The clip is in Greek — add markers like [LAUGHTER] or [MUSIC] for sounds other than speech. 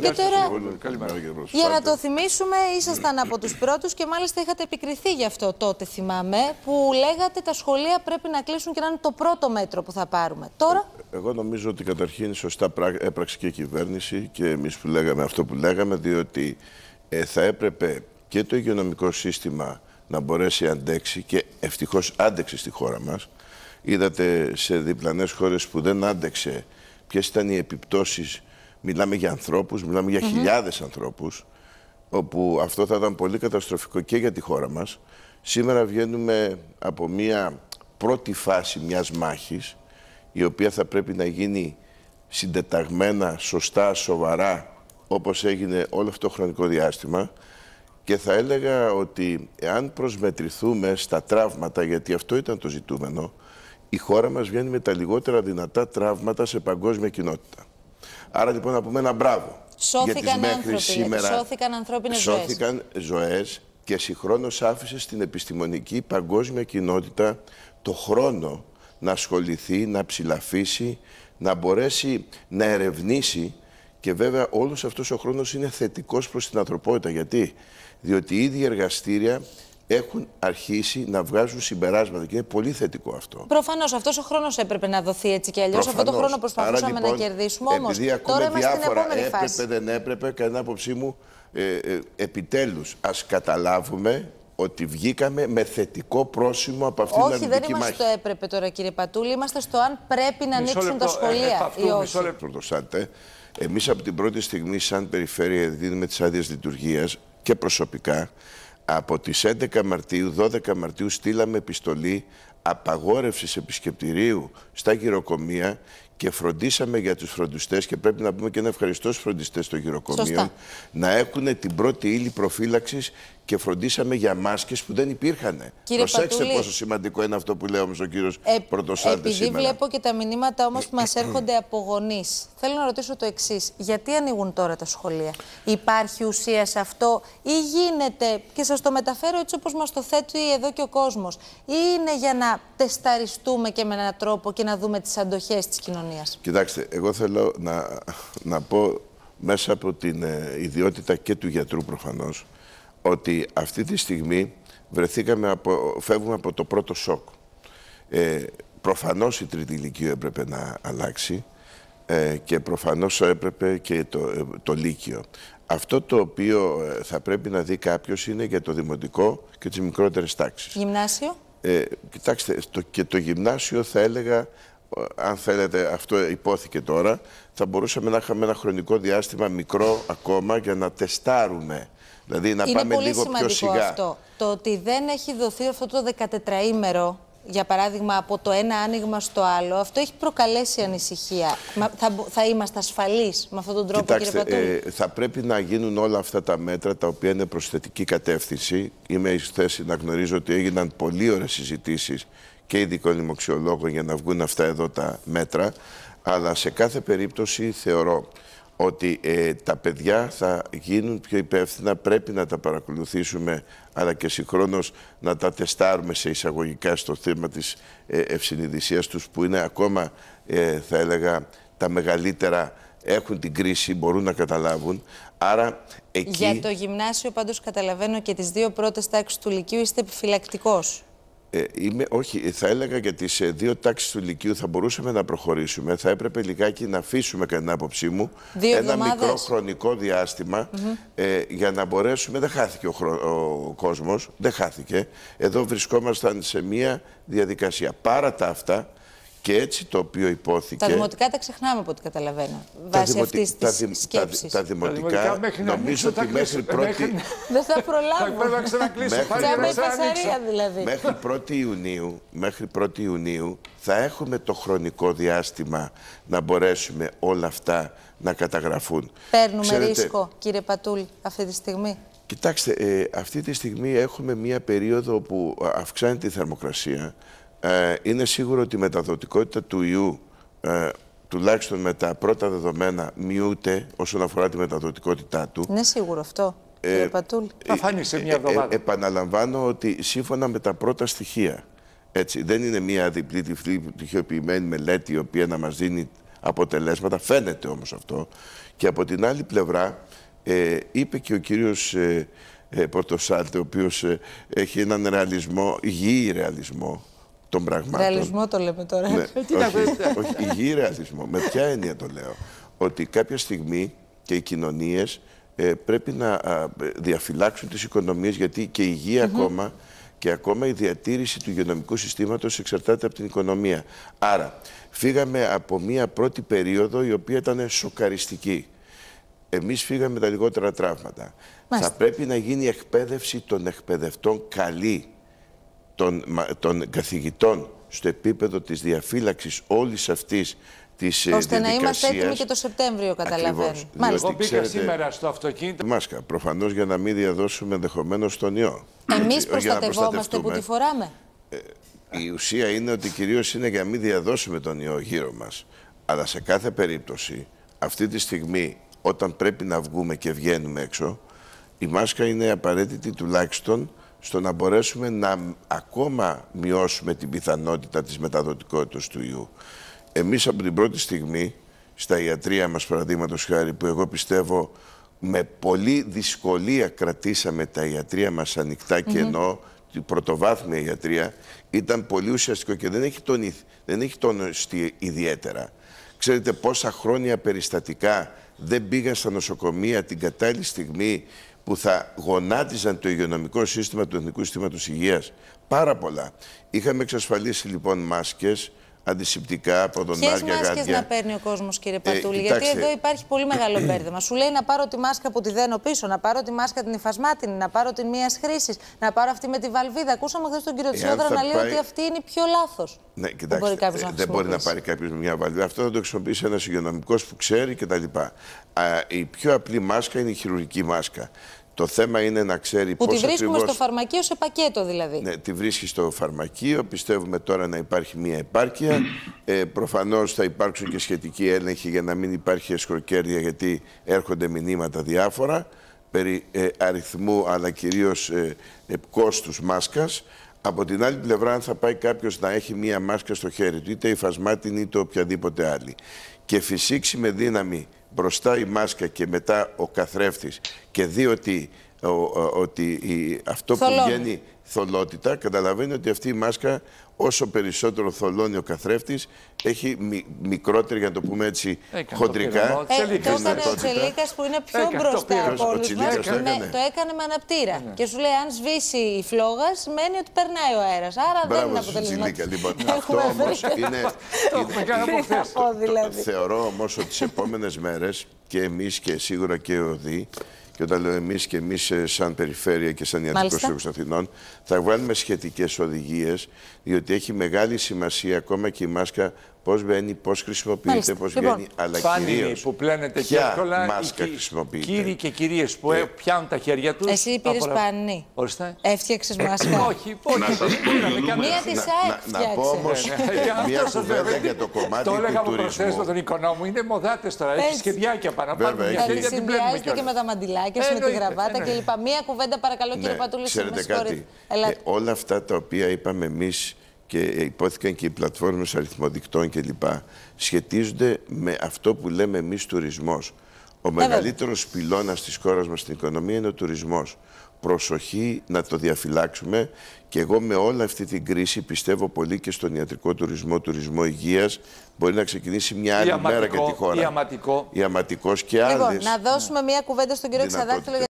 Και τώρα, για να το θυμίσουμε, ήσασταν από τους πρώτους και μάλιστα είχατε επικριθεί γι' αυτό τότε, θυμάμαι, που λέγατε τα σχολεία πρέπει να κλείσουν και να είναι το πρώτο μέτρο που θα πάρουμε. Τώρα... Ε, εγώ νομίζω ότι καταρχήν σωστά έπραξε και η κυβέρνηση και εμείς που λέγαμε αυτό που λέγαμε, διότι ε, θα έπρεπε και το υγειονομικό σύστημα να μπορέσει να αντέξει και ευτυχώς άντεξε στη χώρα μας. Είδατε σε διπλανές χώρες που δεν άντεξε ποιες ήταν οι επιπτώσεις Μιλάμε για ανθρώπους, μιλάμε για mm -hmm. χιλιάδες ανθρώπους, όπου αυτό θα ήταν πολύ καταστροφικό και για τη χώρα μας. Σήμερα βγαίνουμε από μια πρώτη φάση μιας μάχης, η οποία θα πρέπει να γίνει συντεταγμένα, σωστά, σοβαρά, όπως έγινε όλο αυτό το χρονικό διάστημα. Και θα έλεγα ότι εάν προσμετρηθούμε στα τραύματα, γιατί αυτό ήταν το ζητούμενο, η χώρα μας βγαίνει με τα λιγότερα δυνατά τραύματα σε παγκόσμια κοινότητα. Άρα λοιπόν να πούμε ένα μπράβο. Σώθηκαν άνθρωποι, σήμερα σώθηκαν ανθρώπινες σώθηκαν ζωές. και συγχρόνως άφησε στην επιστημονική παγκόσμια κοινότητα το χρόνο να ασχοληθεί, να ψηλαφίσει, να μπορέσει να ερευνήσει και βέβαια όλος αυτός ο χρόνος είναι θετικός προς την ανθρωπότητα. Γιατί; Διότι ήδη οι εργαστήρια έχουν αρχίσει να βγάζουν συμπεράσματα και είναι πολύ θετικό αυτό. Προφανώς αυτός ο χρόνος έπρεπε να δοθεί έτσι και αλλιώς. Αυτό το χρόνο προσπαθούσαμε λοιπόν, να κερδίσουμε. Όμως τώρα είμαστε διάφορα, στην επόμενη έπρεπε, φάση. δεν έπρεπε, κατά την άποψή μου, ε, ε, επιτέλους ας καταλάβουμε ότι βγήκαμε με θετικό πρόσημο από αυτήν την αρχή. Όχι, δεν είμαστε στο έπρεπε τώρα, κύριε Πατούλη. Είμαστε στο αν πρέπει να ανοίξουν λεπτό, τα σχολεία ε, ε, ή όχι. Εμείς από την πρώτη στιγμή, σαν περιφέρεια, δίνουμε τις άδειες λειτουργίας και προσωπικά από τις 11 Μαρτίου, 12 Μαρτίου στείλαμε επιστολή απαγόρευσης επισκεπτηρίου στα γυροκομεία και φροντίσαμε για τους φροντιστές και πρέπει να πούμε και ένα ευχαριστώ στους φροντιστές των γυροκομείων να έχουν την πρώτη ύλη προφύλαξης και φροντίσαμε για μάσκες που δεν υπήρχαν. Κύριε Προσέξτε Πατούλη, πόσο σημαντικό είναι αυτό που λέει όμως ο κύριος ε, Πρωτοσάλτης Επειδή σήμερα. βλέπω και τα μηνύματα όμως που μας έρχονται από γονείς, θέλω να ρωτήσω το εξής. Γιατί ανοίγουν τώρα τα σχολεία; Υπάρχει ουσία σε αυτό ή γίνεται, και σας το μεταφέρω έτσι όπως μας το θέτει εδώ και ο κόσμος, ή είναι για να τεσταριστούμε και με έναν τρόπο και να δούμε τις αντοχές της κοινωνίας; Κοιτάξτε, εγώ θέλω να, να πω μέσα από την ε, ιδιότητα και του γιατρού προφανώς, ότι αυτή τη στιγμή βρεθήκαμε από, φεύγουμε από το πρώτο σοκ. Ε, προφανώς η τρίτη ηλικία έπρεπε να αλλάξει ε, και προφανώς έπρεπε και το, ε, το λύκειο. Αυτό το οποίο ε, θα πρέπει να δει κάποιος είναι για το δημοτικό και τις μικρότερες τάξεις. Γυμνάσιο; Ε, κοιτάξτε, το, και το γυμνάσιο θα έλεγα, αν θέλετε, αυτό υπόθηκε τώρα, θα μπορούσαμε να είχαμε ένα χρονικό διάστημα μικρό ακόμα για να τεστάρουμε Δηλαδή να Είναι πάμε πολύ λίγο σημαντικό πιο σιγά. αυτό. Το ότι δεν έχει δοθεί αυτό το 14ήμερο, για παράδειγμα από το ένα άνοιγμα στο άλλο, αυτό έχει προκαλέσει ανησυχία. Θα, θα είμαστε ασφαλείς με αυτόν τον τρόπο, Κοιτάξτε, κύριε ε, θα πρέπει να γίνουν όλα αυτά τα μέτρα τα οποία είναι προς θετική κατεύθυνση. Είμαι εις θέση να γνωρίζω ότι έγιναν πολύ ωραίες συζητήσεις και ειδικών δημοξιολόγων για να βγουν αυτά εδώ τα μέτρα. Αλλά σε κάθε περίπτωση θεωρώ ότι ε, τα παιδιά θα γίνουν πιο υπεύθυνα, πρέπει να τα παρακολουθήσουμε, αλλά και συγχρόνως να τα τεστάρουμε σε εισαγωγικά στο θέμα της ε, ευσυνειδησίας τους, που είναι ακόμα, ε, θα έλεγα, τα μεγαλύτερα έχουν την κρίση, μπορούν να καταλάβουν. Άρα, εκεί... Για το γυμνάσιο πάντως καταλαβαίνω και τις δύο πρώτες τάξεις του Λυκείου είστε επιφυλακτικός. Ε, είμαι, όχι, θα έλεγα για τις ε, δύο τάξεις του Λυκείου θα μπορούσαμε να προχωρήσουμε. Θα έπρεπε λιγάκι να αφήσουμε κατά την άποψή μου ένα μικρό χρονικό διάστημα ε, για να μπορέσουμε. Δεν χάθηκε ο, ο κόσμος, δεν χάθηκε. Εδώ βρισκόμασταν σε μια διαδικασία. Πάρα τα αυτά, και έτσι το οποίο υπόθηκε. Τα δημοτικά τα ξεχνάμε από ό,τι καταλαβαίνω. Βάσει δημοτι... αυτής της σκέψης. Τα, τα, δημοτικά, νομίζω ότι μέχρι πρώτη. Δεν θα προλάβουμε. Θα πρέπει να ξανακλείσουμε. δηλαδή. Μέχρι 1η Ιουνίου, μέχρι 1η Ιουνίου θα έχουμε το χρονικό διάστημα να μπορέσουμε όλα αυτά να καταγραφούν. Παίρνουμε Ξέρετε, ρίσκο, κύριε Πατούλ, αυτή τη στιγμή; Κοιτάξτε, ε, αυτή τη στιγμή έχουμε μία περίοδο που αυξάνεται η θερμοκρασία. Ε, είναι σίγουρο ότι η μεταδοτικότητα του ιού, ε, τουλάχιστον με τα πρώτα δεδομένα, μειούται όσον αφορά τη μεταδοτικότητά του. Είναι σίγουρο αυτό, ε, κύριε Πατούλ. Θα φανεί σε μια ε, εβδομάδα. επαναλαμβάνω ότι σύμφωνα με τα πρώτα στοιχεία, έτσι, δεν είναι μια διπλή τυφλή πτυχιοποιημένη μελέτη η οποία να μας δίνει αποτελέσματα, φαίνεται όμως αυτό. Και από την άλλη πλευρά ε, είπε και ο κύριος ε, ε, Πορτοσάλτε, ο οποίος ε, έχει έναν ρεαλισμό, υγιή ρεαλισμό των πραγμάτων. Ρεαλισμό το λέμε τώρα. Ναι, όχι, όχι, υγιή ρεαλισμό. Με ποια έννοια το λέω; Ότι κάποια στιγμή και οι κοινωνίες ε, πρέπει να α, διαφυλάξουν τις οικονομίες γιατί και η υγεία ακόμα και ακόμα η διατήρηση του υγειονομικού συστήματος εξαρτάται από την οικονομία. Άρα, φύγαμε από μία πρώτη περίοδο η οποία ήταν σοκαριστική. Εμείς φύγαμε με τα λιγότερα τραύματα. Μάλιστα. Θα πρέπει να γίνει εκπαίδευση των εκπαιδευτών καλή των, μα- των καθηγητών στο επίπεδο της διαφύλαξης όλης αυτής της ε, Ώστε να είμαστε διαδικασίας. έτοιμοι και το Σεπτέμβριο, καταλαβαίνω. Ακριβώς. Μάλιστα. Εγώ μπήκα ξέρετε- σήμερα στο αυτοκίνητο. Μάσκα, προφανώς για να μην διαδώσουμε ενδεχομένως τον ιό. Εμείς Έτσι, για να προστατευόμαστε που προστατευτούμε. τη φοράμε. Η ουσία είναι ότι κυρίως είναι για να μην διαδώσουμε τον ιό γύρω μας. Αλλά σε κάθε περίπτωση, αυτή τη στιγμή, όταν πρέπει να βγούμε και βγαίνουμε έξω, η μάσκα είναι απαραίτητη τουλάχιστον στο να μπορέσουμε να μ- ακόμα μειώσουμε την πιθανότητα της μεταδοτικότητας του ιού. Εμείς από την πρώτη στιγμή, στα ιατρία μας παραδείγματος χάρη, που εγώ πιστεύω με πολλή δυσκολία κρατήσαμε τα ιατρία μας ανοιχτά και ενώ η πρωτοβάθμια ιατρία ήταν πολύ ουσιαστικό και δεν έχει, τονι, δεν έχει τονιστεί ιδιαίτερα. Ξέρετε πόσα χρόνια περιστατικά δεν πήγαν στα νοσοκομεία την κατάλληλη στιγμή που θα γονάτιζαν το υγειονομικό σύστημα του Εθνικού Συστήματος Υγείας. Πάρα πολλά. Είχαμε εξασφαλίσει λοιπόν μάσκες, αντισηπτικά, Ποιε ποδονάρια, μάσκες γάντια. να παίρνει ο κόσμος, κύριε Πατούλη, γιατί Ε, κοιτάξτε. εδώ υπάρχει πολύ μεγάλο [CLEARS THROAT] μπέρδεμα. Σου λέει να πάρω τη μάσκα που τη δένω πίσω, να πάρω τη μάσκα την υφασμάτινη, να πάρω την μία χρήση, να πάρω αυτή με τη βαλβίδα. Ακούσαμε χθες τον κύριο Εάν Τσιόδρα θα να λέει πάει- ότι αυτή είναι η πιο λάθος. Ναι, Δεν κοιτάξτε, μπορεί κάποιος ε, να δεν μπορεί να χρησιμοποιήσει. πάρει κάποιος μια βαλβίδα. Αυτό θα το χρησιμοποιήσει ένας υγειονομικός που ξέρει κτλ. Η πιο απλή μάσκα είναι η χειρουργική μάσκα. Το θέμα είναι να ξέρει Που πώς τη βρίσκουμε ακριβώς... στο φαρμακείο σε πακέτο δηλαδή. Ναι, τη βρίσκει στο φαρμακείο. Πιστεύουμε τώρα να υπάρχει μια επάρκεια. Ε, Προφανώς θα υπάρξουν και σχετικοί έλεγχοι για να μην υπάρχει εσχροκέρδεια, γιατί έρχονται μηνύματα διάφορα περί ε, αριθμού αλλά κυρίως ε, ε, κόστους μάσκας. Από την άλλη πλευρά, αν θα πάει κάποιος να έχει μία μάσκα στο χέρι του, είτε υφασμάτινη είτε οποιαδήποτε άλλη, και φυσήξει με δύναμη μπροστά η μάσκα και μετά ο καθρέφτης και δει ότι, ο- ο- ότι η- αυτό Θολώνει. που βγαίνει θολότητα, καταλαβαίνει ότι αυτή η μάσκα όσο περισσότερο θολώνει ο καθρέφτης έχει μι- μικρότερη, για να το πούμε έτσι, Έκανε το χοντρικά. πείραμα. Ε, το Τσελίκας, έκανε ο δυνατότητα. Τσελίκας που είναι πιο Έκανε το μπροστά πείραμα. από Ο όλους Τσελίκας το έκανε. Το έκανε με αναπτήρα. Και σου λέει: Αν σβήσει η φλόγας, σημαίνει ότι περνάει ο αέρας. Άρα δεν είναι Μπράβο στον αποτελεσματικό. Τσιλίκα. Λοιπόν, αυτό Έχουμε όμως βρει. είναι, [LAUGHS] Το έχουμε κάνει από Τι να χθες. πω δηλαδή. Θεωρώ όμως ότι τις επόμενες μέρες και εμείς και σίγουρα και ο ΔΗ και όταν λέω εμείς και εμείς ε, σαν περιφέρεια και σαν ιατρικός Μάλιστα. σύλλογος Αθηνών θα βγάλουμε σχετικές οδηγίες διότι έχει μεγάλη σημασία ακόμα και η μάσκα πώς μπαίνει, πώς χρησιμοποιείται, Μάλιστα. πώς Λοιπόν, βγαίνει αλλά Σπάνιοι κυρίως που πλένεται και ποια εύκολα. οι μάσκα κυ- χρησιμοποιείται. Κύριοι και κυρίες που ε, πιάνουν τα χέρια τους. Εσύ πήρες σπάνι. Ορίστε. Έφτιαξες μάσκα. Όχι, όχι. δεν πήραμε κανένα. Μία της ΑΕΚ να, να πω φτιάξε. όμως Ε, μια αυτό σας κουβέντα λέω. για το κομμάτι Το έλεγα του από προχθές τουρισμού. με τον οικονόμο. Είναι μοδάτες τώρα. Έχεις Έτσι. σχεδιάκια πάνω. Βέβαια, Πάμε μια έχει. Δηλαδή χέρια την πλένουμε συνδυάζεται και με κιόλας. τα μαντιλάκια σου, με τη Εννοείται, γραβάτα εννοείται. κλπ. Μία κουβέντα παρακαλώ, κύριε Ναι, Πατούλη, σε με ξέρετε συγχωρείτε. κάτι. Ελάτε. Ε, όλα αυτά τα οποία είπαμε εμείς και υπόθηκαν και οι πλατφόρμες αριθμοδικτών κλπ. σχετίζονται με αυτό που λέμε εμείς τουρισμός. Ο βέβαια. μεγαλύτερος πυλώνας της χώρας μας στην οικονομία είναι ο τουρισμός. Προσοχή να το διαφυλάξουμε και εγώ με όλη αυτή την κρίση πιστεύω πολύ και στον ιατρικό τουρισμό, τουρισμό υγείας. Μπορεί να ξεκινήσει μια άλλη μέρα για τη Ιαματικό, χώρα. ιαματικό. Ιαματικός και άλλες. Λοιπόν, να δώσουμε μία κουβέντα στον κύριο δυνατότητες. Ξαδάκτυλο